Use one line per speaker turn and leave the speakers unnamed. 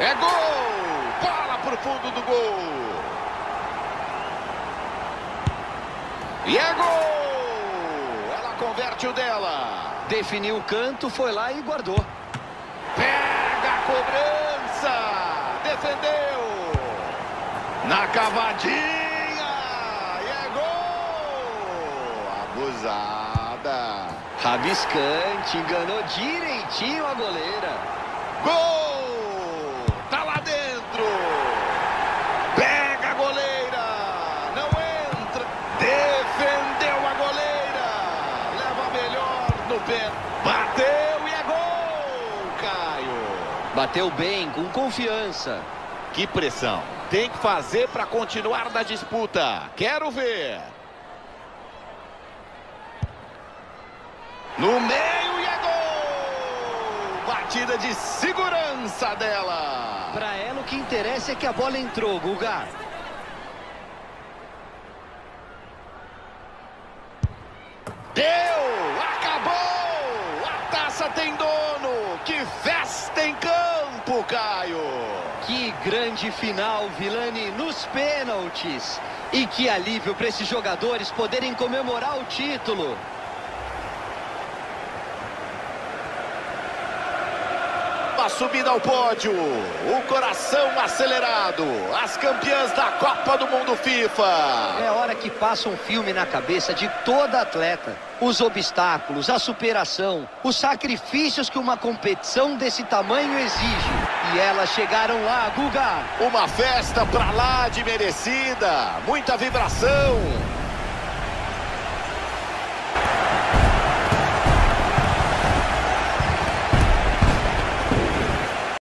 É gol! Bola pro fundo do gol. E é gol! Ela converte o dela.
Definiu o canto, foi lá e guardou.
Pega a cobrança. Defendeu. Na cavadinha. E é gol! Abusada.
Rabiscante, enganou direitinho a goleira.
Gol! Tá lá dentro. Pega a goleira. Não entra. Defendeu a goleira. Leva melhor no pé. Bateu e é gol, Caio.
Bateu bem, com confiança.
Que pressão. Tem que fazer para continuar na disputa. Quero ver. No meio e é gol! Batida de segurança dela.
Pra ela o que interessa é que a bola entrou, Guga.
Deu! Acabou! A taça tem dono! Que festa em campo, Caio!
Que grande final, Vilani, nos pênaltis. E que alívio para esses jogadores poderem comemorar o título.
Subida ao pódio, o coração acelerado, as campeãs da Copa do Mundo FIFA.
É hora que passa um filme na cabeça de toda atleta. Os obstáculos, a superação, os sacrifícios que uma competição desse tamanho exige. E elas chegaram lá, Guga.
Uma festa pra lá de merecida, muita vibração.